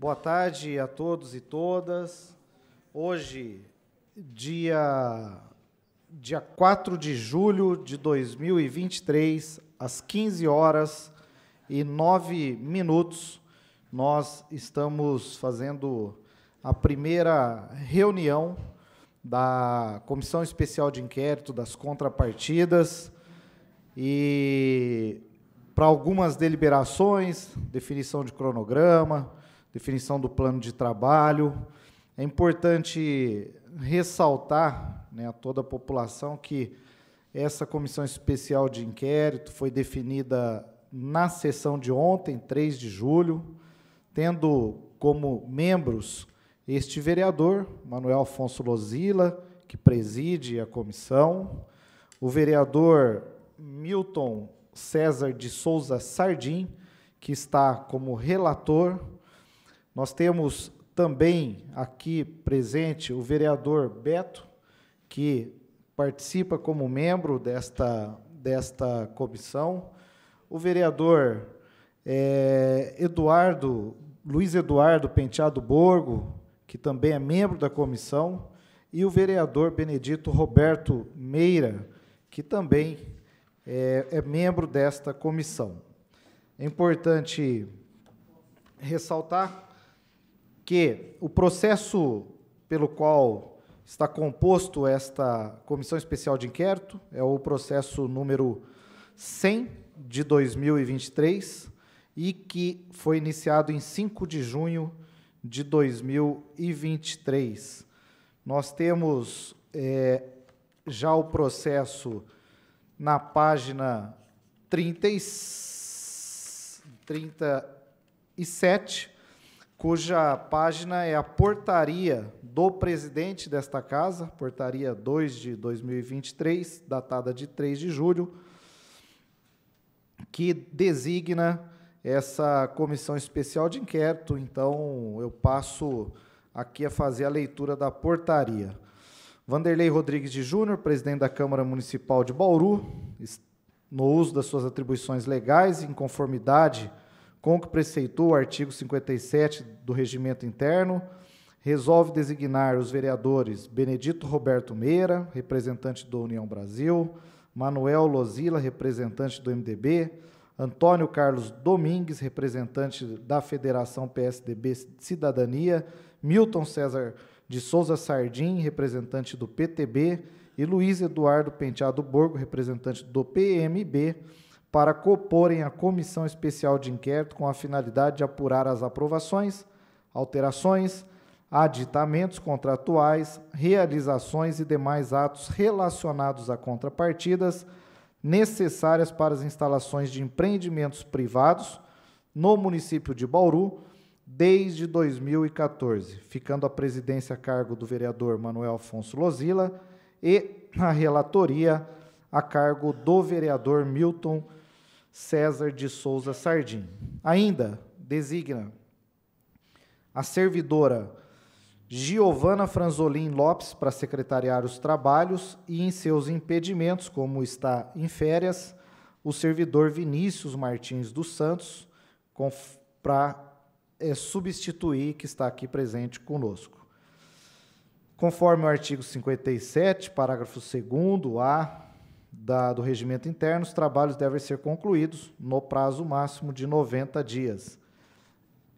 Boa tarde a todos e todas. Hoje, dia, dia 4 de julho de 2023, às 15 horas e 9 minutos, nós estamos fazendo a primeira reunião da Comissão Especial de Inquérito das Contrapartidas e para algumas deliberações, definição de cronograma, definição do plano de trabalho. É importante ressaltar né, a toda a população que essa comissão especial de inquérito foi definida na sessão de ontem, 3 de julho, tendo como membros este vereador, Manuel Afonso Lozila, que preside a comissão, o vereador Milton César de Souza Sardim, que está como relator, nós temos também aqui presente o vereador Beto, que participa como membro desta, desta comissão, o vereador é, Eduardo, Luiz Eduardo Penteado Borgo, que também é membro da comissão, e o vereador Benedito Roberto Meira, que também é, é membro desta comissão. É importante ressaltar que o processo pelo qual está composto esta comissão especial de inquérito é o processo número 100 de 2023 e que foi iniciado em 5 de junho de 2023. Nós temos é, já o processo na página 30 e, 37 cuja página é a portaria do presidente desta casa, portaria 2 de 2023, datada de 3 de julho, que designa essa comissão especial de inquérito. Então, eu passo aqui a fazer a leitura da portaria. Vanderlei Rodrigues de Júnior, presidente da Câmara Municipal de Bauru, no uso das suas atribuições legais, em conformidade com o que preceitou o artigo 57 do Regimento Interno, resolve designar os vereadores Benedito Roberto Meira, representante do União Brasil, Manuel Lozila, representante do MDB, Antônio Carlos Domingues, representante da Federação PSDB Cidadania, Milton César de Souza Sardim, representante do PTB, e Luiz Eduardo Penteado Borgo, representante do PMB, para comporem a comissão especial de inquérito com a finalidade de apurar as aprovações, alterações, aditamentos contratuais, realizações e demais atos relacionados a contrapartidas necessárias para as instalações de empreendimentos privados no município de Bauru desde 2014, ficando a presidência a cargo do vereador Manuel Afonso Lozila e a relatoria a cargo do vereador Milton César de Souza Sardim. Ainda designa a servidora Giovana Franzolin Lopes para secretariar os trabalhos e em seus impedimentos, como está em férias, o servidor Vinícius Martins dos Santos para é, substituir que está aqui presente conosco. Conforme o artigo 57, parágrafo 2 A da, do regimento interno, os trabalhos devem ser concluídos no prazo máximo de 90 dias.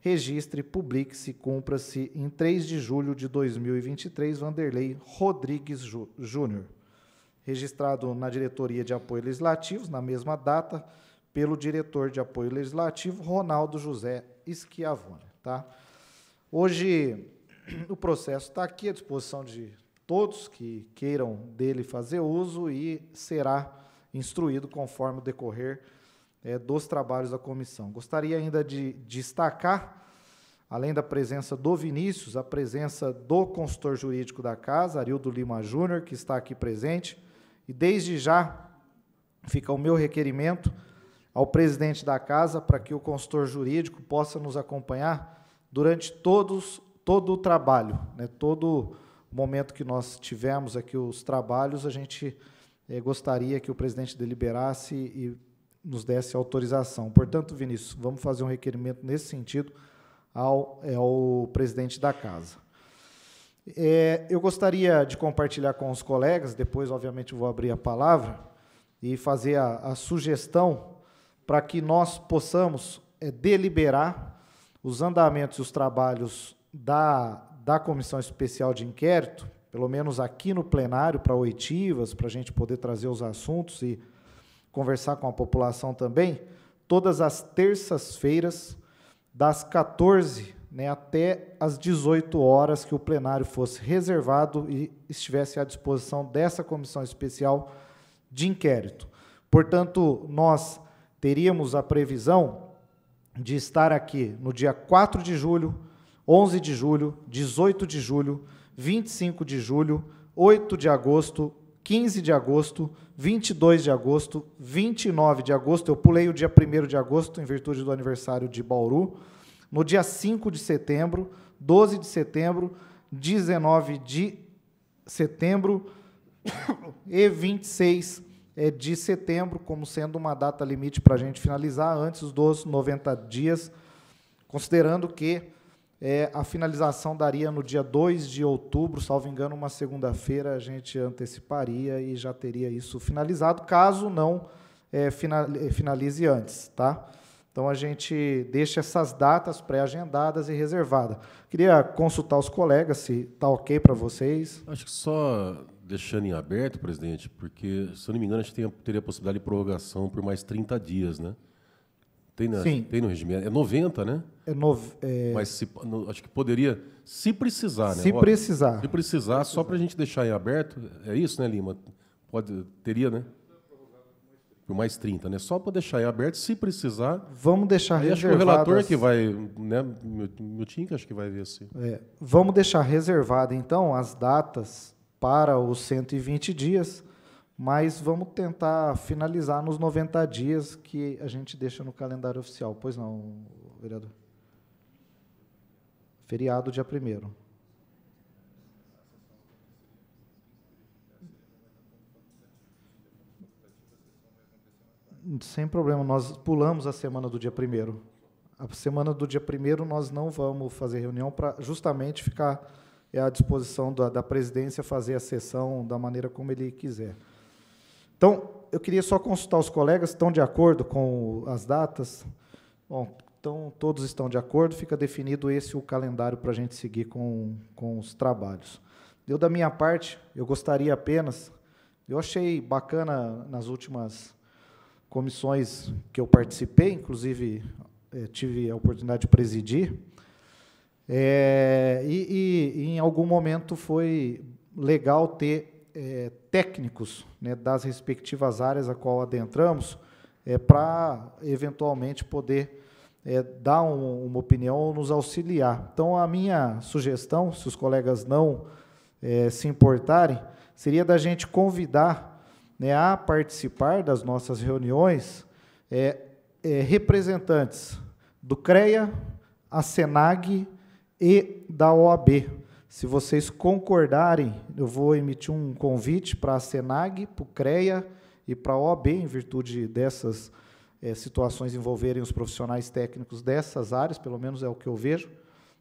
Registre, publique-se, cumpra-se em 3 de julho de 2023, Vanderlei Rodrigues Júnior. Registrado na Diretoria de Apoio Legislativos, na mesma data, pelo diretor de apoio legislativo, Ronaldo José Schiavone. Tá? Hoje, o processo está aqui à disposição de todos que queiram dele fazer uso e será instruído conforme o decorrer é, dos trabalhos da comissão. Gostaria ainda de destacar, além da presença do Vinícius, a presença do consultor jurídico da casa, Arildo Lima Júnior, que está aqui presente, e desde já fica o meu requerimento ao presidente da casa para que o consultor jurídico possa nos acompanhar durante todos todo o trabalho, né, todo momento que nós tivemos aqui os trabalhos, a gente eh, gostaria que o presidente deliberasse e nos desse autorização. Portanto, Vinícius, vamos fazer um requerimento nesse sentido ao, ao presidente da casa. É, eu gostaria de compartilhar com os colegas, depois, obviamente, vou abrir a palavra e fazer a, a sugestão para que nós possamos é, deliberar os andamentos e os trabalhos da, da Comissão Especial de Inquérito, pelo menos aqui no plenário, para oitivas, para a gente poder trazer os assuntos e conversar com a população também, todas as terças-feiras, das 14 né, até as 18 horas, que o plenário fosse reservado e estivesse à disposição dessa comissão especial de inquérito. Portanto, nós teríamos a previsão de estar aqui no dia 4 de julho, 11 de julho, 18 de julho, 25 de julho, 8 de agosto, 15 de agosto, 22 de agosto, 29 de agosto, eu pulei o dia 1 de agosto em virtude do aniversário de Bauru, no dia 5 de setembro, 12 de setembro, 19 de setembro e 26 é, de setembro, como sendo uma data limite para a gente finalizar antes dos 90 dias, considerando que é, a finalização daria no dia 2 de outubro, salvo engano, uma segunda-feira, a gente anteciparia e já teria isso finalizado, caso não é, finalize antes. Tá? Então a gente deixa essas datas pré-agendadas e reservadas. Queria consultar os colegas se está ok para vocês. Acho que só deixando em aberto, presidente, porque, se eu não me engano, a gente tem, teria a possibilidade de prorrogação por mais 30 dias, né? Tem, na, Sim. tem no regime. É 90, né? É, no, é... Mas se, no, acho que poderia, se precisar, né? Se precisar. Se precisar, só para a gente deixar em aberto, é isso, né, Lima? Pode, teria, né? Por mais 30, né? Só para deixar em aberto, se precisar. Vamos deixar reservado. Acho que o relator que vai, né? Meu, meu que acho que vai ver assim. É, vamos deixar reservado, então, as datas para os 120 dias mas vamos tentar finalizar nos 90 dias que a gente deixa no calendário oficial. Pois não, vereador? Feriado dia 1 Sem problema, nós pulamos a semana do dia 1 A semana do dia 1 nós não vamos fazer reunião para justamente ficar à disposição da, da presidência fazer a sessão da maneira como ele quiser. Então, eu queria só consultar os colegas, estão de acordo com as datas? Bom, então todos estão de acordo, fica definido esse o calendário para a gente seguir com, com os trabalhos. Eu, da minha parte, eu gostaria apenas, eu achei bacana nas últimas comissões que eu participei, inclusive é, tive a oportunidade de presidir, é, e, e, em algum momento foi legal ter é, técnicos né, das respectivas áreas a qual adentramos é, para, eventualmente, poder é, dar um, uma opinião ou nos auxiliar. Então, a minha sugestão, se os colegas não é, se importarem, seria da gente convidar né, a participar das nossas reuniões é, é, representantes do CREA, a SENAG e da OAB, se vocês concordarem, eu vou emitir um convite para a Senag, para o CREA e para a OAB, em virtude dessas é, situações envolverem os profissionais técnicos dessas áreas, pelo menos é o que eu vejo.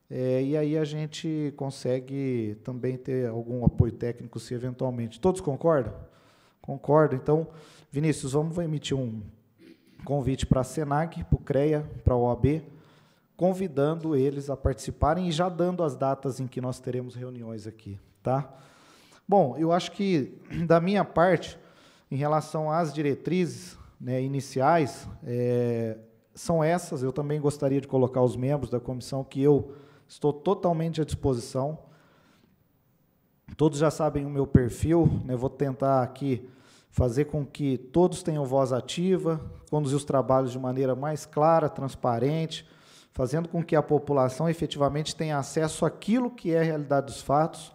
É, e aí a gente consegue também ter algum apoio técnico, se eventualmente. Todos concordam? Concordam. Então, Vinícius, vamos emitir um convite para a Senag, para o CREA, para a OAB, convidando eles a participarem e já dando as datas em que nós teremos reuniões aqui, tá? Bom, eu acho que da minha parte, em relação às diretrizes né, iniciais, é, são essas. Eu também gostaria de colocar os membros da comissão que eu estou totalmente à disposição. Todos já sabem o meu perfil, né, vou tentar aqui fazer com que todos tenham voz ativa, conduzir os trabalhos de maneira mais clara, transparente, fazendo com que a população efetivamente tenha acesso àquilo que é a realidade dos fatos,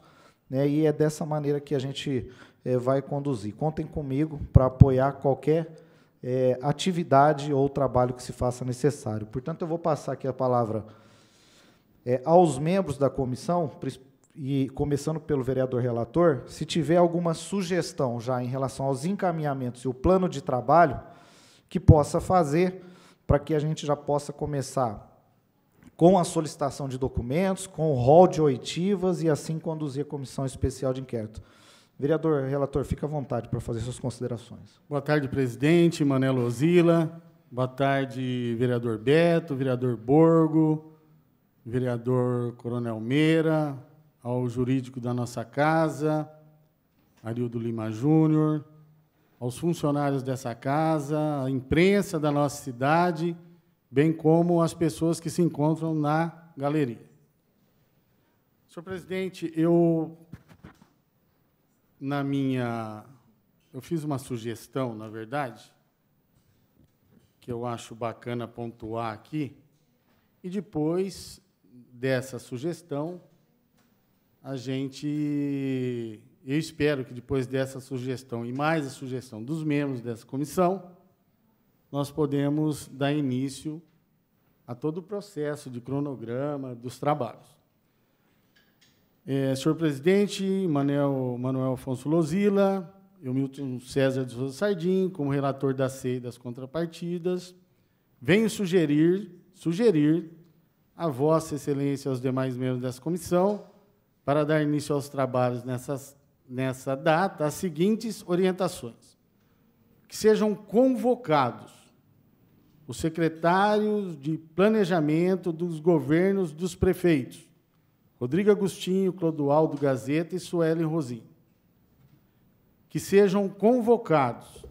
né, e é dessa maneira que a gente é, vai conduzir. Contem comigo para apoiar qualquer é, atividade ou trabalho que se faça necessário. Portanto, eu vou passar aqui a palavra é, aos membros da comissão, e começando pelo vereador relator, se tiver alguma sugestão já em relação aos encaminhamentos e o plano de trabalho, que possa fazer para que a gente já possa começar com a solicitação de documentos, com o rol de oitivas e assim conduzir a comissão especial de inquérito. Vereador, relator, fica à vontade para fazer suas considerações. Boa tarde, presidente, Manelo Osila. Boa tarde, vereador Beto, vereador Borgo, vereador Coronel Meira, ao jurídico da nossa casa, Arildo Lima Júnior, aos funcionários dessa casa, à imprensa da nossa cidade, bem como as pessoas que se encontram na galeria. Senhor presidente, eu na minha eu fiz uma sugestão, na verdade, que eu acho bacana pontuar aqui, e depois dessa sugestão, a gente eu espero que depois dessa sugestão e mais a sugestão dos membros dessa comissão, nós podemos dar início a todo o processo de cronograma dos trabalhos. É, senhor presidente, Manuel, Manuel Afonso Lozila, eu, Milton César de Souza Sardim, como relator da CEI das contrapartidas, venho sugerir, sugerir a Vossa Excelência e aos demais membros dessa comissão para dar início aos trabalhos nessas nessa data as seguintes orientações: que sejam convocados os secretários de planejamento dos governos dos prefeitos, Rodrigo Agostinho, Clodoaldo Gazeta e Suelen Rosim. Que sejam convocados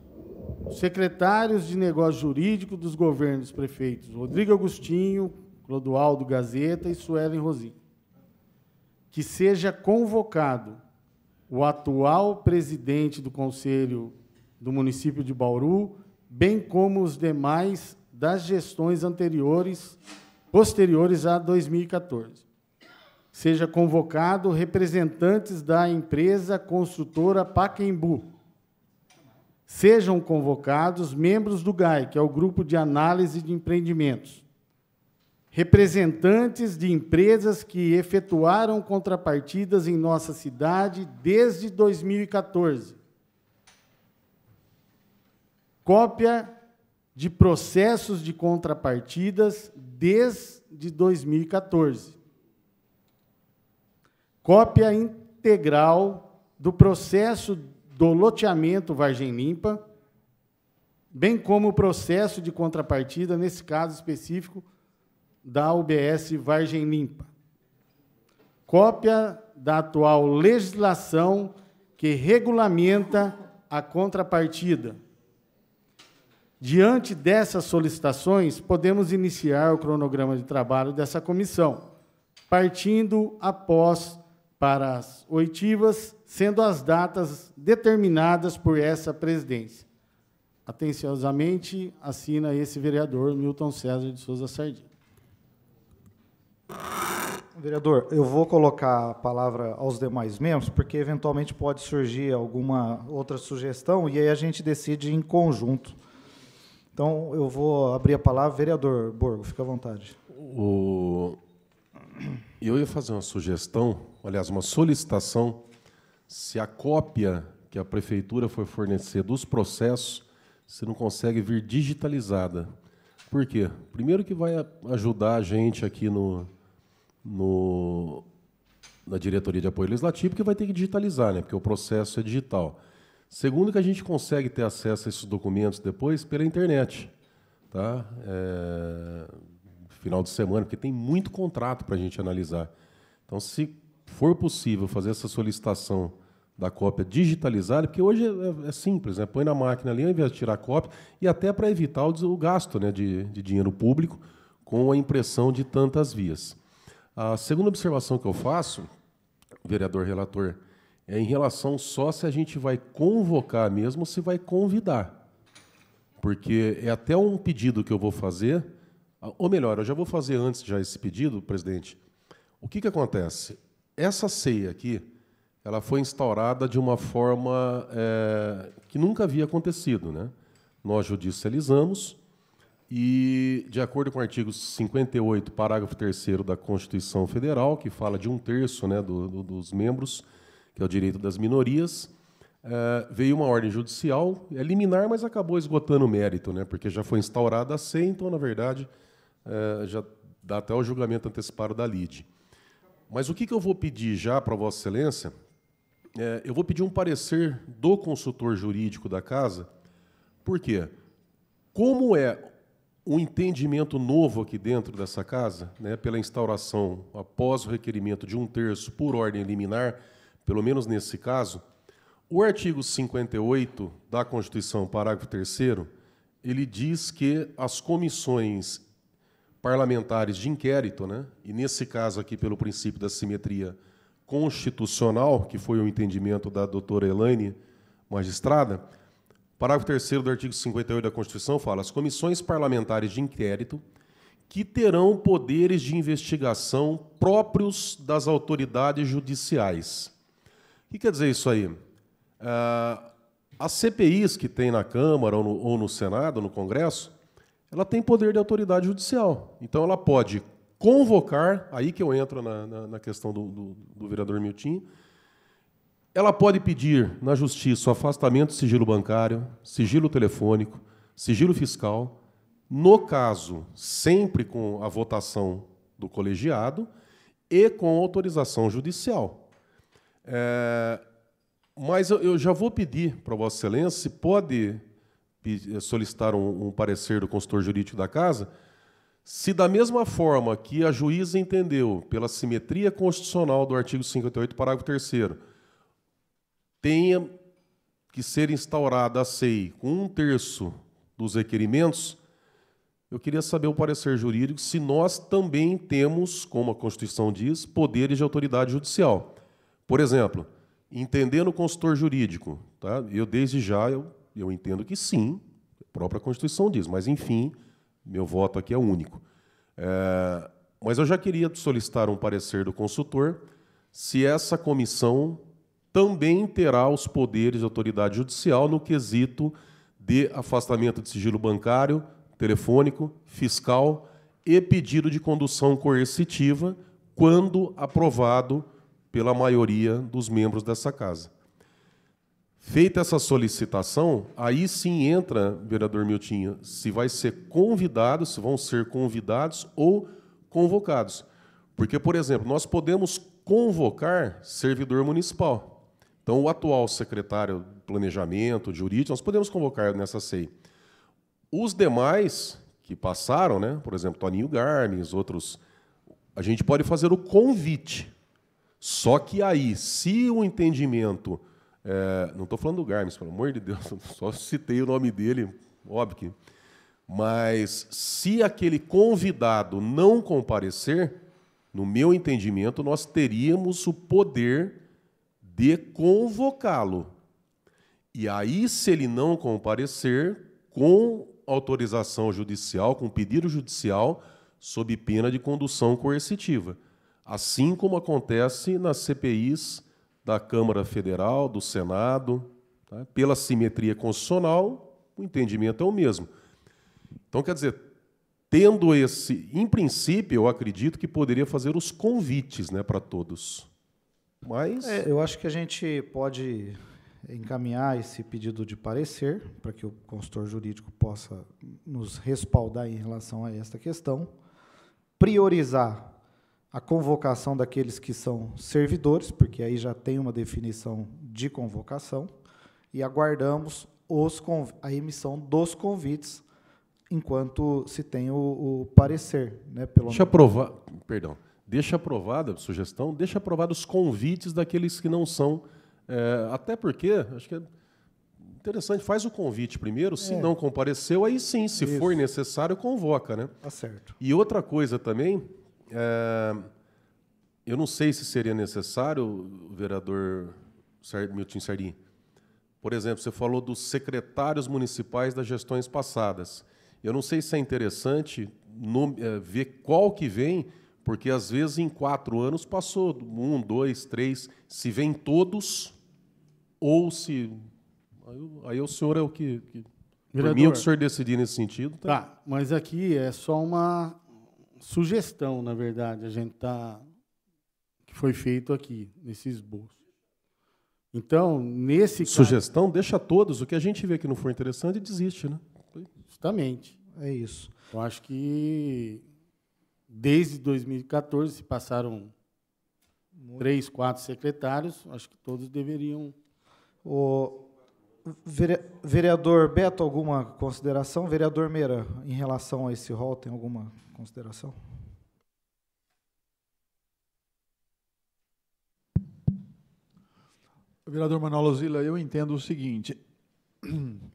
os secretários de negócio jurídico dos governos prefeitos, Rodrigo Agostinho, Clodoaldo Gazeta e Suelen Rosim. Que seja convocado o atual presidente do Conselho do município de Bauru, bem como os demais das gestões anteriores, posteriores a 2014. Seja convocado representantes da empresa construtora Paquembu. Sejam convocados membros do GAI, que é o Grupo de Análise de Empreendimentos representantes de empresas que efetuaram contrapartidas em nossa cidade desde 2014. Cópia de processos de contrapartidas desde 2014. Cópia integral do processo do loteamento Vargem Limpa, bem como o processo de contrapartida, nesse caso específico, da UBS Vargem Limpa. Cópia da atual legislação que regulamenta a contrapartida. Diante dessas solicitações, podemos iniciar o cronograma de trabalho dessa comissão, partindo após para as oitivas, sendo as datas determinadas por essa presidência. Atenciosamente, assina esse vereador Milton César de Souza Sardinha. Vereador, eu vou colocar a palavra aos demais membros, porque eventualmente pode surgir alguma outra sugestão e aí a gente decide em conjunto. Então, eu vou abrir a palavra. Vereador Borgo, fica à vontade. O... Eu ia fazer uma sugestão, aliás, uma solicitação, se a cópia que a prefeitura foi fornecer dos processos, se não consegue vir digitalizada. Por quê? Primeiro que vai ajudar a gente aqui no, no, na diretoria de apoio legislativo, que vai ter que digitalizar, né? porque o processo é digital. Segundo, que a gente consegue ter acesso a esses documentos depois pela internet. Tá? É, final de semana, porque tem muito contrato para a gente analisar. Então, se for possível fazer essa solicitação da cópia digitalizada, porque hoje é, é, simples, né? põe na máquina ali ao invés de tirar a cópia, e até para evitar o, o gasto né, de, de dinheiro público com a impressão de tantas vias. A segunda observação que eu faço, vereador relator, é em relação só se a gente vai convocar mesmo ou se vai convidar. Porque é até um pedido que eu vou fazer, ou melhor, eu já vou fazer antes já esse pedido, presidente. O que, que acontece? Essa ceia aqui, ela foi instaurada de uma forma é, que nunca havia acontecido. Né? Nós judicializamos, e, de acordo com o artigo 58, parágrafo 3 da Constituição Federal, que fala de um terço né, do, do, dos membros, que é o direito das minorias, é, veio uma ordem judicial, é liminar, mas acabou esgotando o mérito, né, porque já foi instaurada a SEI, então, na verdade, é, já dá até o julgamento antecipado da LIDE. Mas o que, que eu vou pedir já para Vossa Excelência? É, eu vou pedir um parecer do consultor jurídico da casa. Por quê? Como é um entendimento novo aqui dentro dessa casa, né, pela instauração, após o requerimento de um terço por ordem liminar, pelo menos nesse caso, o artigo 58 da Constituição, parágrafo 3 ele diz que as comissões parlamentares de inquérito, né, e nesse caso aqui pelo princípio da simetria constitucional, que foi o entendimento da doutora Elaine, magistrada, parágrafo 3 do artigo 58 da Constituição fala: as comissões parlamentares de inquérito que terão poderes de investigação próprios das autoridades judiciais. Que quer dizer isso aí? Uh, as CPIs que tem na Câmara ou no, ou no Senado, no Congresso, ela tem poder de autoridade judicial. Então, ela pode convocar, aí que eu entro na, na, na questão do, do, do, vereador Milton, ela pode pedir na justiça o afastamento do sigilo bancário, sigilo telefônico, sigilo fiscal, no caso, sempre com a votação do colegiado e com autorização judicial. É, mas eu já vou pedir para Vossa Excelência se pode eh, solicitar um, um parecer do consultor jurídico da casa, se da mesma forma que a juíza entendeu, pela simetria constitucional do artigo 58, parágrafo 3 tenha que ser instaurada a SEI com um terço dos requerimentos, eu queria saber o parecer jurídico se nós também temos, como a Constituição diz, poderes de autoridade judicial. Por exemplo, entendendo o consultor jurídico, tá? eu desde já eu eu entendo que sim, a própria Constituição diz, mas enfim, meu voto aqui é único. É, mas eu já queria solicitar um parecer do consultor se essa comissão também terá os poderes de autoridade judicial no quesito de afastamento de sigilo bancário, telefônico, fiscal e pedido de condução coercitiva, quando aprovado pela maioria dos membros dessa casa. Feita essa solicitação, aí sim entra, vereador Miltinho, se vai ser convidado, se vão ser convidados ou convocados. Porque, por exemplo, nós podemos convocar servidor municipal. Então, o atual secretário de Planejamento, de Jurídico, nós podemos convocar nessa SEI. Os demais que passaram, né, por exemplo, Toninho Garmes, outros, a gente pode fazer o convite. Só que aí, se o entendimento é, não estou falando do Garmes, pelo amor de Deus, só citei o nome dele, óbvio que. Mas se aquele convidado não comparecer, no meu entendimento, nós teríamos o poder de convocá-lo. E aí, se ele não comparecer, com autorização judicial, com pedido judicial, sob pena de condução coercitiva. Assim como acontece nas CPIs da Câmara Federal, do Senado. Tá? Pela simetria constitucional, o entendimento é o mesmo. Então, quer dizer, tendo esse. Em princípio, eu acredito que poderia fazer os convites né, para todos. Mas. É, eu acho que a gente pode encaminhar esse pedido de parecer para que o consultor jurídico possa nos respaldar em relação a esta questão, priorizar a convocação daqueles que são servidores, porque aí já tem uma definição de convocação, e aguardamos os, a emissão dos convites enquanto se tem o, o parecer. Né, pelo deixa aprovar, perdão, deixa aprovada, sugestão, deixa aprovados os convites daqueles que não são, é, até porque, acho que é interessante, faz o convite primeiro, se é. não compareceu, aí sim, se Isso. for necessário, convoca. Né? Tá certo. E outra coisa também, é, eu não sei se seria necessário, vereador Milton Sardim. Por exemplo, você falou dos secretários municipais das gestões passadas. Eu não sei se é interessante no, é, ver qual que vem, porque às vezes em quatro anos passou um, dois, três, se vem todos, ou se. Aí, aí o senhor é o que. que Vereador, por mim, é o que o senhor decidir nesse sentido. Tá? tá, mas aqui é só uma, sugestão, na verdade, a gente tá que foi feito aqui nesse esboço. Então, nesse sugestão caso, deixa todos o que a gente vê que não for interessante desiste, né? Justamente. É isso. Eu acho que desde 2014, se passaram três, quatro secretários, acho que todos deveriam. O vereador Beto, alguma consideração? Vereador Meira, em relação a esse rol, tem alguma consideração? Vereador Manuel Lozila, eu entendo o seguinte: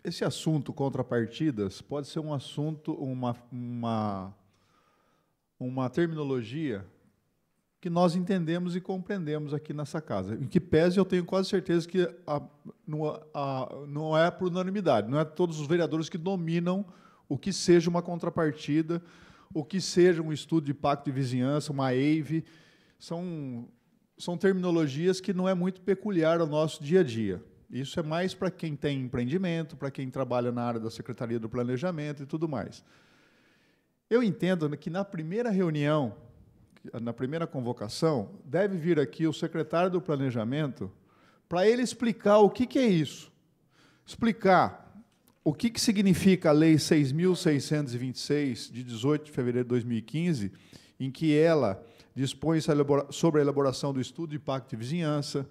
esse assunto contrapartidas pode ser um assunto, uma, uma, uma terminologia que nós entendemos e compreendemos aqui nessa casa. Em que pese, eu tenho quase certeza que a, não, a, não é por unanimidade, não é todos os vereadores que dominam o que seja uma contrapartida, o que seja um estudo de pacto de vizinhança, uma EIV. São, são terminologias que não é muito peculiar ao nosso dia a dia. Isso é mais para quem tem empreendimento, para quem trabalha na área da Secretaria do Planejamento e tudo mais. Eu entendo que na primeira reunião na primeira convocação, deve vir aqui o secretário do Planejamento para ele explicar o que, que é isso. Explicar o que, que significa a Lei 6.626, de 18 de fevereiro de 2015, em que ela dispõe sobre a elaboração do estudo de pacto de vizinhança,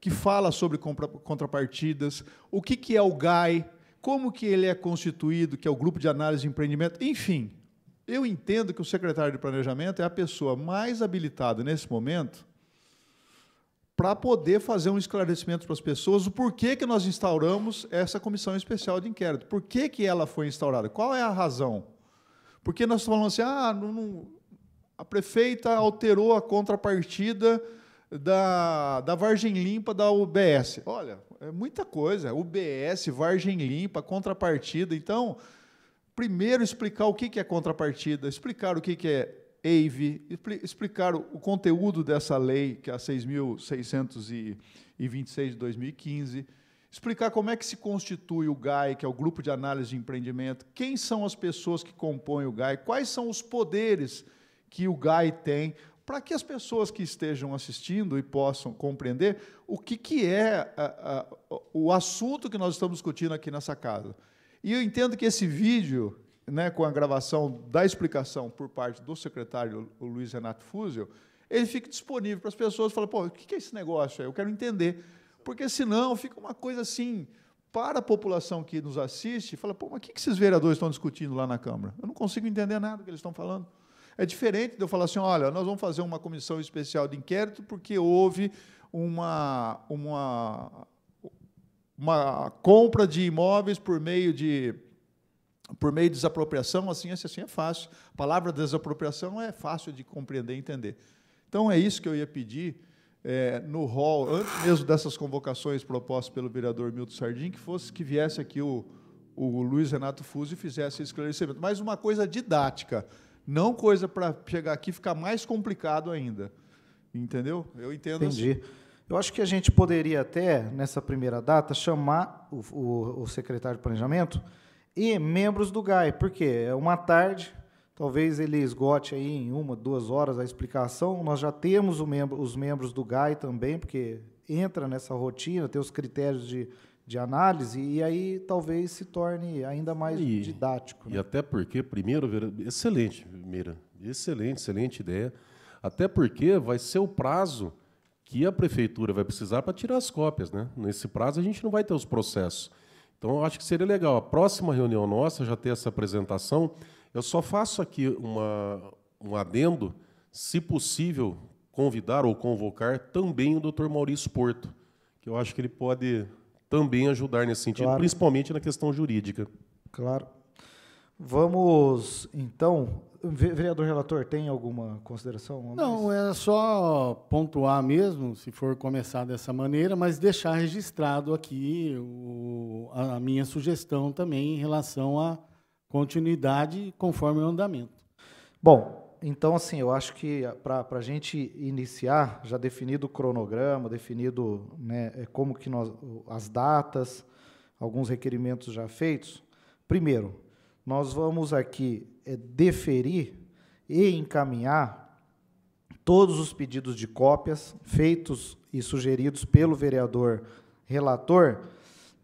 que fala sobre contrapartidas, o que, que é o GAI, como que ele é constituído, que é o Grupo de Análise de Empreendimento, enfim, eu entendo que o secretário de Planejamento é a pessoa mais habilitada nesse momento para poder fazer um esclarecimento para as pessoas do porquê que nós instauramos essa comissão especial de inquérito. Por que, que ela foi instaurada? Qual é a razão? Porque nós falamos assim, ah, não, não, a prefeita alterou a contrapartida da, da Vargem Limpa da UBS. Olha, é muita coisa. UBS, Vargem Limpa, contrapartida. Então, primeiro explicar o que é contrapartida, explicar o que é EIV, explicar o conteúdo dessa lei, que é a 6.626 de 2015, explicar como é que se constitui o GAI, que é o Grupo de Análise de Empreendimento, quem são as pessoas que compõem o GAI, quais são os poderes que o GAI tem, para que as pessoas que estejam assistindo e possam compreender o que, que é a, a, o assunto que nós estamos discutindo aqui nessa casa. E eu entendo que esse vídeo, né, com a gravação da explicação por parte do secretário o Luiz Renato Fusel, ele fique disponível para as pessoas falar, pô, o que é esse negócio aí? Eu quero entender. Porque senão fica uma coisa assim, para a população que nos assiste, fala, pô, mas o que esses vereadores estão discutindo lá na Câmara? Eu não consigo entender nada do que eles estão falando. É diferente de eu falar assim, olha, nós vamos fazer uma comissão especial de inquérito porque houve uma, uma uma compra de imóveis por meio de por meio de desapropriação, assim, assim, assim é fácil. A palavra desapropriação é fácil de compreender e entender. Então, é isso que eu ia pedir é, no rol, antes mesmo dessas convocações propostas pelo vereador Milton Sardim, que fosse que viesse aqui o, o Luiz Renato Fuso e fizesse esse esclarecimento. Mas uma coisa didática, não coisa para chegar aqui e ficar mais complicado ainda. Entendeu? Eu entendo Entendi. Assim. Eu acho que a gente poderia até, nessa primeira data, chamar o, o, o secretário de Planejamento e membros do GAI, porque é uma tarde, talvez ele esgote aí em uma, duas horas a explicação. Nós já temos membro, os membros do GAI também, porque entra nessa rotina, tem os critérios de, de análise, e aí talvez se torne ainda mais e, didático. Né? E até porque, primeiro, excelente, Mira, excelente, excelente ideia. Até porque vai ser o prazo que a prefeitura vai precisar para tirar as cópias. Né? Nesse prazo, a gente não vai ter os processos. Então, eu acho que seria legal. A próxima reunião nossa já ter essa apresentação. Eu só faço aqui uma, um adendo, se possível, convidar ou convocar também o doutor Maurício Porto, que eu acho que ele pode também ajudar nesse sentido, claro. principalmente na questão jurídica. Claro. Vamos, então, Vereador relator, tem alguma consideração? Não, é só pontuar mesmo, se for começar dessa maneira, mas deixar registrado aqui o, a minha sugestão também em relação à continuidade conforme o andamento. Bom, então, assim, eu acho que para a gente iniciar, já definido o cronograma, definido né, é, como que nós, as datas, alguns requerimentos já feitos, primeiro, nós vamos aqui é, deferir e encaminhar todos os pedidos de cópias feitos e sugeridos pelo vereador relator,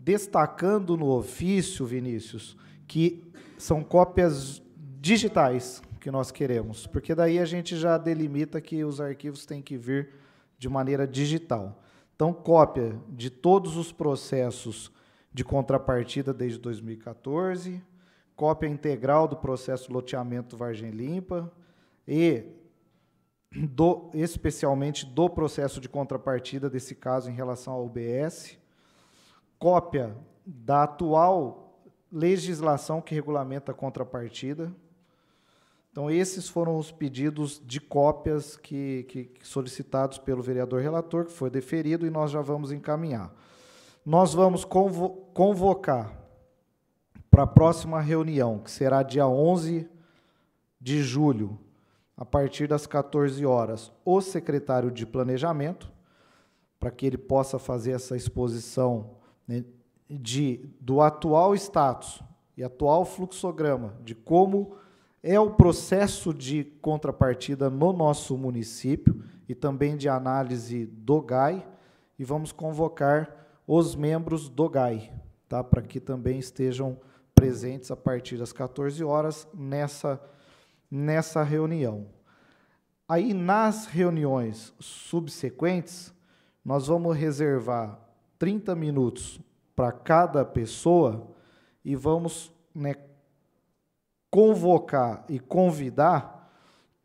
destacando no ofício, Vinícius, que são cópias digitais, que nós queremos, porque daí a gente já delimita que os arquivos têm que vir de maneira digital. Então, cópia de todos os processos de contrapartida desde 2014, cópia integral do processo de loteamento Vargem Limpa e do, especialmente do processo de contrapartida desse caso em relação ao UBS, cópia da atual legislação que regulamenta a contrapartida. Então, esses foram os pedidos de cópias que, que, solicitados pelo vereador relator, que foi deferido, e nós já vamos encaminhar. Nós vamos convo convocar para a próxima reunião, que será dia 11 de julho, a partir das 14 horas, o secretário de Planejamento, para que ele possa fazer essa exposição né, de, do atual status e atual fluxograma de como é o processo de contrapartida no nosso município e também de análise do GAI, e vamos convocar os membros do GAI, tá? para que também estejam presentes a partir das 14 horas nessa, nessa reunião. Aí, nas reuniões subsequentes, nós vamos reservar 30 minutos para cada pessoa e vamos né, convocar e convidar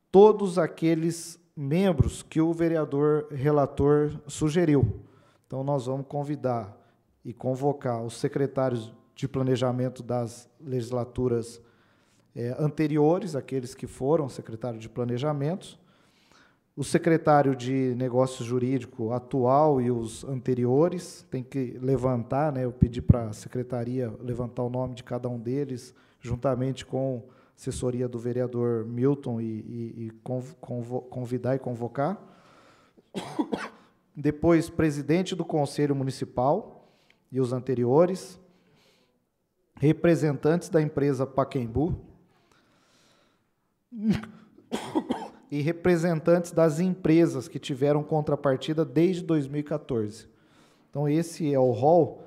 todos aqueles membros que o vereador relator sugeriu. Então, nós vamos convidar e convocar os secretários de planejamento das legislaturas é, anteriores, aqueles que foram secretário de planejamento, o secretário de negócio jurídico atual e os anteriores, tem que levantar, né, eu pedi para a secretaria levantar o nome de cada um deles, juntamente com a assessoria do vereador Milton, e, e, e convidar e convocar. Depois, presidente do Conselho Municipal e os anteriores, representantes da empresa Paquembu e representantes das empresas que tiveram contrapartida desde 2014. Então, esse é o rol.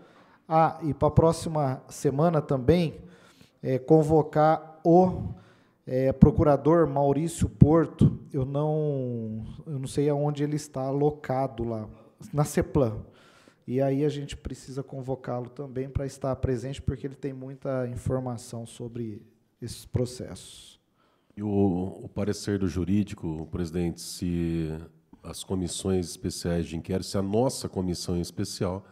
Ah, e para a próxima semana também, é, convocar o é, procurador Maurício Porto. Eu não, eu não sei aonde ele está alocado lá, na CEPLAN. E aí a gente precisa convocá-lo também para estar presente, porque ele tem muita informação sobre esses processos. E o, o parecer do jurídico, presidente, se as comissões especiais de inquérito, se a nossa comissão em especial,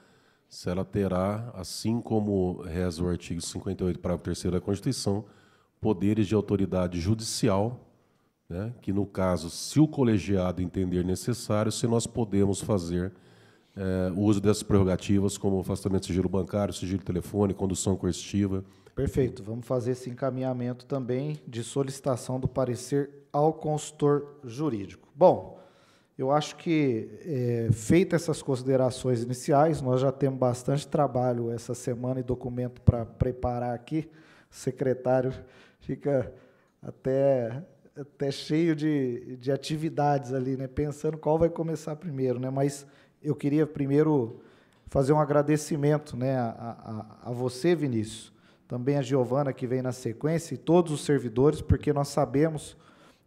se ela terá, assim como reza o artigo 58, parágrafo 3 da Constituição, poderes de autoridade judicial, né, que no caso, se o colegiado entender necessário, se nós podemos fazer é, o uso dessas prerrogativas, como afastamento de sigilo bancário, sigilo telefônico, condução coercitiva, Perfeito. Vamos fazer esse encaminhamento também de solicitação do parecer ao consultor jurídico. Bom, eu acho que, é, feitas essas considerações iniciais, nós já temos bastante trabalho essa semana e documento para preparar aqui. O secretário fica até, até cheio de, de atividades ali, né? pensando qual vai começar primeiro. Né? Mas eu queria primeiro fazer um agradecimento né, a, a, a você, Vinícius, também a Giovana, que vem na sequência, e todos os servidores, porque nós sabemos,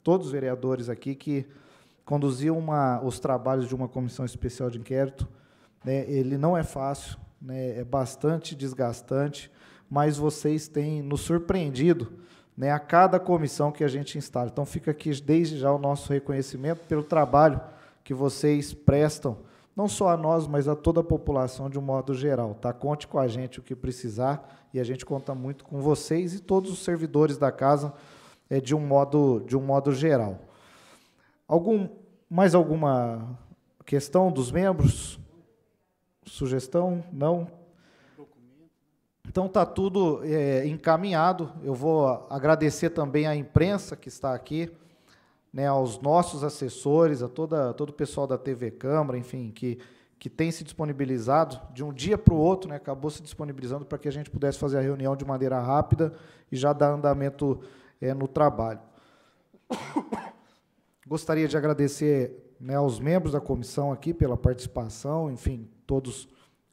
todos os vereadores aqui, que conduzir uma, os trabalhos de uma comissão especial de inquérito, né, ele não é fácil, né, é bastante desgastante, mas vocês têm nos surpreendido né, a cada comissão que a gente instala. Então, fica aqui desde já o nosso reconhecimento pelo trabalho que vocês prestam, não só a nós, mas a toda a população de um modo geral. Tá? Conte com a gente o que precisar e a gente conta muito com vocês e todos os servidores da casa é, de, um modo, de um modo geral. Algum, mais alguma questão dos membros? Sugestão? Não? Então está tudo é, encaminhado. Eu vou agradecer também à imprensa que está aqui, né, aos nossos assessores, a toda, todo o pessoal da TV Câmara, enfim, que que tem se disponibilizado de um dia para o outro, né, acabou se disponibilizando para que a gente pudesse fazer a reunião de maneira rápida e já dar andamento é, no trabalho. Gostaria de agradecer né, aos membros da comissão aqui pela participação, enfim, todos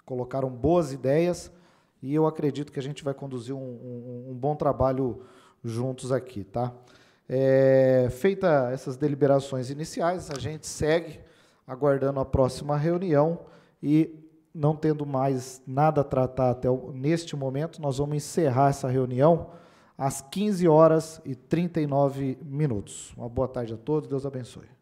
colocaram boas ideias e eu acredito que a gente vai conduzir um, um, um bom trabalho juntos aqui, tá? É, feita essas deliberações iniciais, a gente segue aguardando a próxima reunião e não tendo mais nada a tratar até o, neste momento, nós vamos encerrar essa reunião às 15 horas e 39 minutos. Uma boa tarde a todos, Deus abençoe.